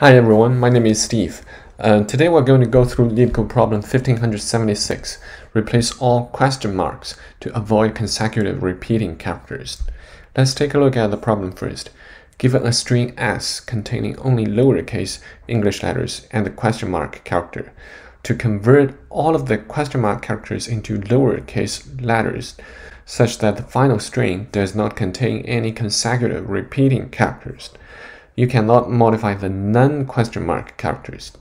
Hi everyone, my name is Steve. Uh, today we're going to go through LeetCode problem 1576. Replace all question marks to avoid consecutive repeating characters. Let's take a look at the problem first. Given a string S containing only lowercase English letters and the question mark character, to convert all of the question mark characters into lowercase letters such that the final string does not contain any consecutive repeating characters. You cannot modify the non-question mark characters.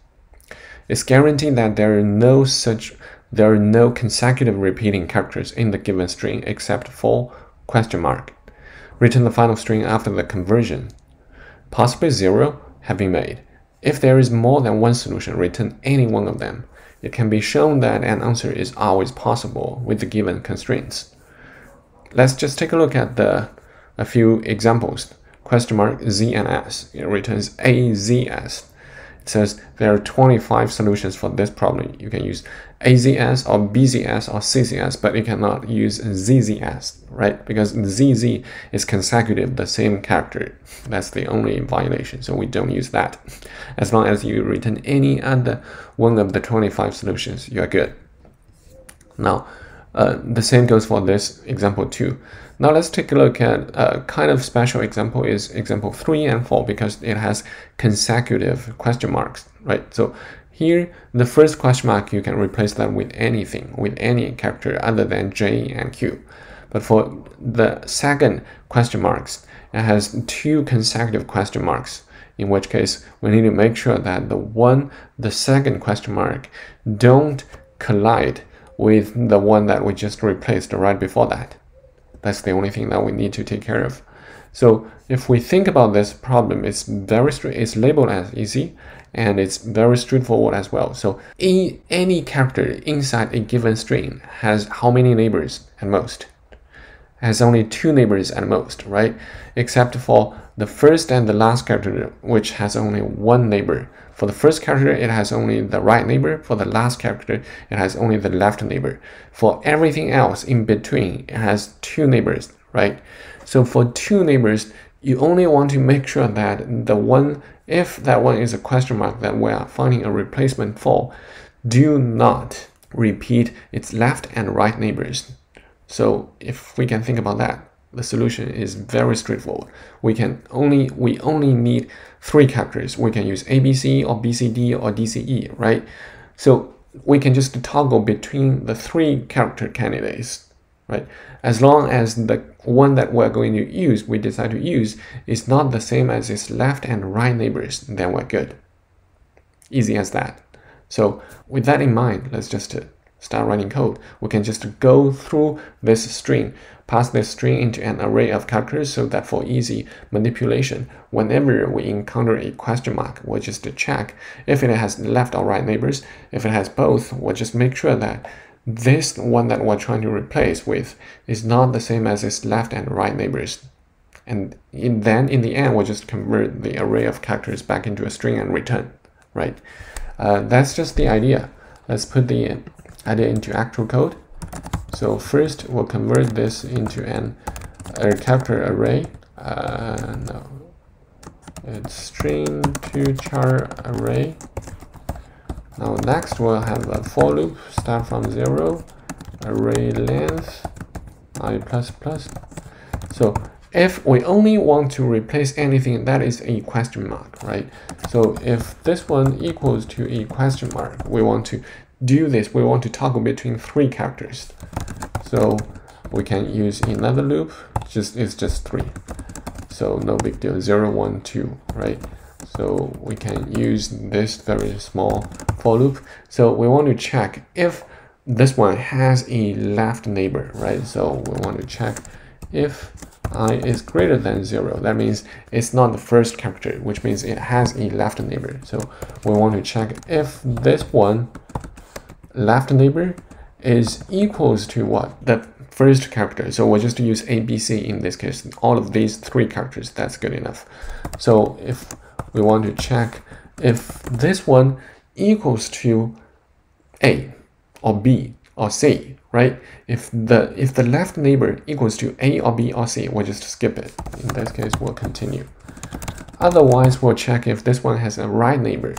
It's guaranteed that there are no such there are no consecutive repeating characters in the given string except for question mark. Return the final string after the conversion. Possibly zero have been made. If there is more than one solution, return any one of them. It can be shown that an answer is always possible with the given constraints. Let's just take a look at the a few examples. Question mark Z and S. It returns AZS. It says there are 25 solutions for this problem. You can use AZS or BZS or CCS, but you cannot use ZZS, right? Because ZZ is consecutive, the same character. That's the only violation, so we don't use that. As long as you return any other one of the 25 solutions, you are good. Now, uh, the same goes for this example too. Now let's take a look at a kind of special example is example 3 and 4 because it has consecutive question marks, right? So here, the first question mark, you can replace that with anything, with any character other than J and Q. But for the second question marks, it has two consecutive question marks, in which case we need to make sure that the one, the second question mark don't collide with the one that we just replaced right before that. That's the only thing that we need to take care of. So if we think about this problem, it's very it's labeled as easy and it's very straightforward as well. So any character inside a given string has how many neighbors at most? Has only two neighbors at most, right? Except for the first and the last character, which has only one neighbor. For the first character, it has only the right neighbor. For the last character, it has only the left neighbor. For everything else in between, it has two neighbors, right? So for two neighbors, you only want to make sure that the one, if that one is a question mark that we are finding a replacement for, do not repeat its left and right neighbors. So if we can think about that, the solution is very straightforward. We can only we only need three characters. We can use ABC or BCD or DCE, right? So we can just toggle between the three character candidates, right? As long as the one that we're going to use, we decide to use, is not the same as its left and right neighbors, then we're good. Easy as that. So with that in mind, let's just start writing code, we can just go through this string, pass this string into an array of characters so that for easy manipulation, whenever we encounter a question mark, we'll just check if it has left or right neighbors. If it has both, we'll just make sure that this one that we're trying to replace with is not the same as its left and right neighbors. And in, then in the end, we'll just convert the array of characters back into a string and return, right? Uh, that's just the idea. Let's put the add it into actual code. So first we'll convert this into an character array. Uh, no, it's string to char array. Now next we'll have a for loop start from zero, array length i plus plus. So if we only want to replace anything that is a question mark, right? So if this one equals to a question mark, we want to do this, we want to toggle between three characters. So we can use another loop, just it's just three. So no big deal, zero, one, two, right? So we can use this very small for loop. So we want to check if this one has a left neighbor, right? So we want to check if i is greater than zero. That means it's not the first character, which means it has a left neighbor. So we want to check if this one left neighbor is equals to what? The first character. So we'll just use ABC in this case. All of these three characters, that's good enough. So if we want to check if this one equals to A or B or C, right? If the if the left neighbor equals to A or B or C, we'll just skip it. In this case, we'll continue. Otherwise, we'll check if this one has a right neighbor.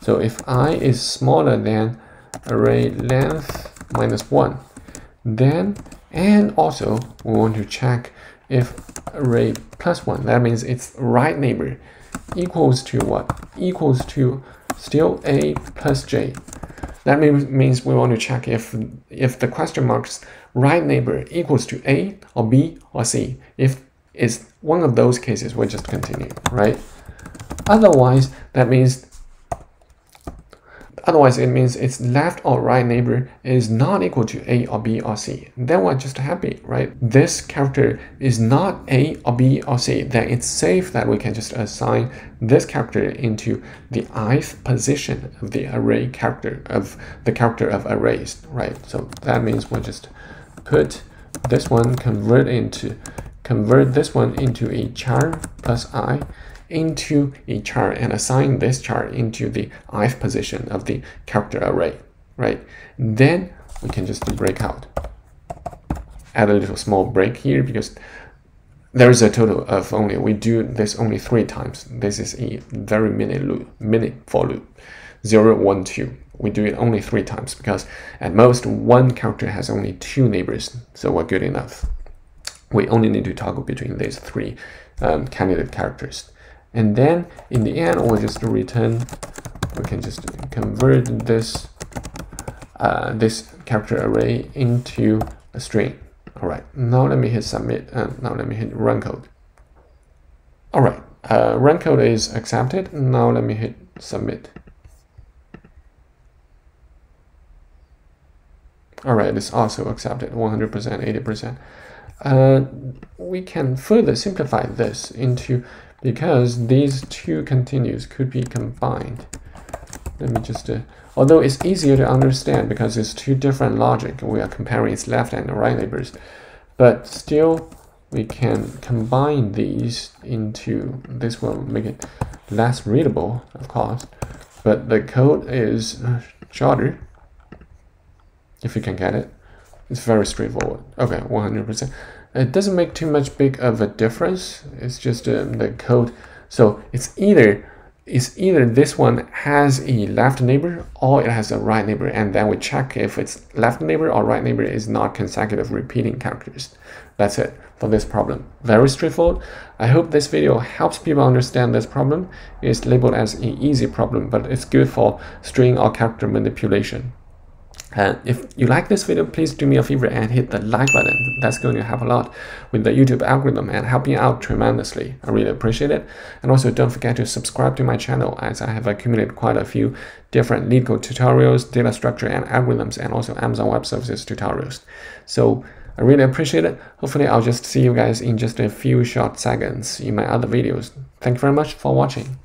So if i is smaller than array length minus 1, then, and also we want to check if array plus 1, that means its right neighbor equals to what? Equals to still a plus j. That means we want to check if if the question mark's right neighbor equals to a or b or c. If it's one of those cases, we just continue, right? Otherwise, that means Otherwise, it means its left or right neighbor is not equal to A or B or C. Then we're just happy, right? This character is not A or B or C. Then it's safe that we can just assign this character into the ith position of the array character of the character of arrays, right? So that means we'll just put this one convert into convert this one into a char plus i into a char and assign this char into the ith position of the character array, right? Then we can just break out. Add a little small break here because there is a total of only, we do this only three times. This is a very mini loop, mini for loop, 0, 1, 2. We do it only three times because at most one character has only two neighbors, so we're good enough. We only need to toggle between these three um, candidate characters. And then in the end, we'll just return, we can just convert this, uh, this character array into a string. All right, now let me hit submit, and now let me hit run code. All right, uh, run code is accepted. Now let me hit submit. All right, it's also accepted 100%, 80%. Uh, we can further simplify this into because these two continues could be combined. Let me just, uh, although it's easier to understand because it's two different logic, we are comparing its left and right neighbors, but still we can combine these into, this will make it less readable, of course, but the code is uh, shorter, if you can get it. It's very straightforward. Okay, 100%. It doesn't make too much big of a difference. It's just uh, the code. So it's either it's either this one has a left neighbor or it has a right neighbor and then we check if it's left neighbor or right neighbor is not consecutive repeating characters. That's it for this problem. Very straightforward. I hope this video helps people understand this problem. It's labeled as an easy problem, but it's good for string or character manipulation. And if you like this video, please do me a favor and hit the like button. That's going to help a lot with the YouTube algorithm and help me out tremendously. I really appreciate it. And also don't forget to subscribe to my channel as I have accumulated quite a few different LeetCode tutorials, data structure and algorithms, and also Amazon Web Services tutorials. So I really appreciate it. Hopefully I'll just see you guys in just a few short seconds in my other videos. Thank you very much for watching.